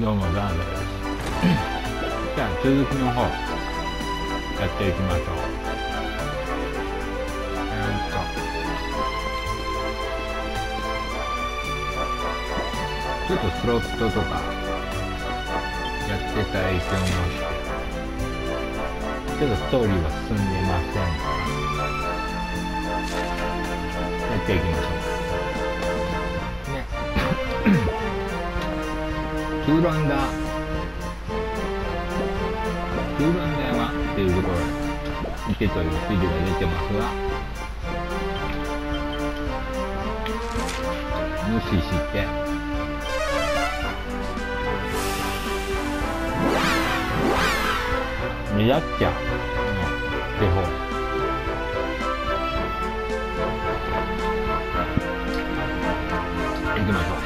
どうもザンドです。じゃあ続きの方やっていきましょう。え、っと。ちょっとスロットとかやってた影響もして。ちょっとストーリーは進んでませんがやっていきましょう。トゥーランダートゥーランダー山っていうところに池という指示が出てますが無視して目立っちゃうの手法。行きましょう。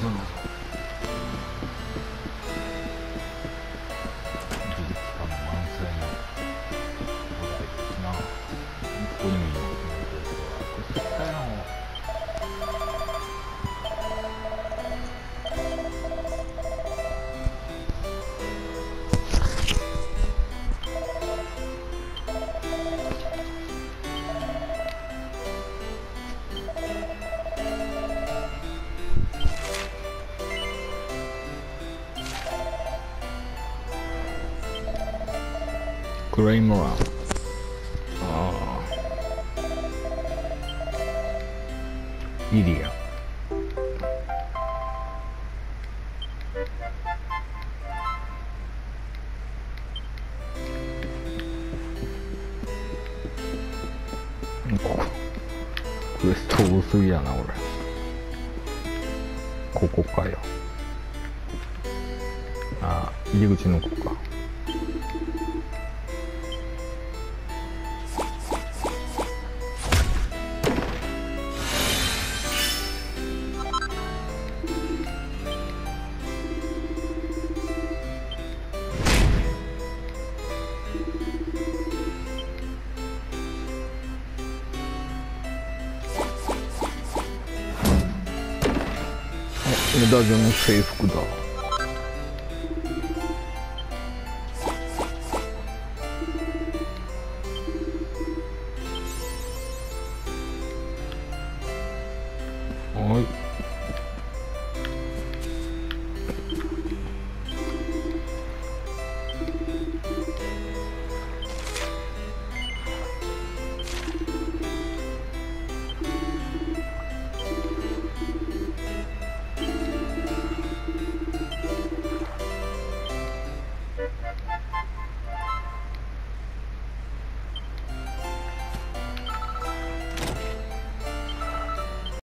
Uhum. グレイモランああイリア。ここ。クエスト多すぎやな俺ここかよ。あ入り口のここか。Medalyon Seyf Kudal.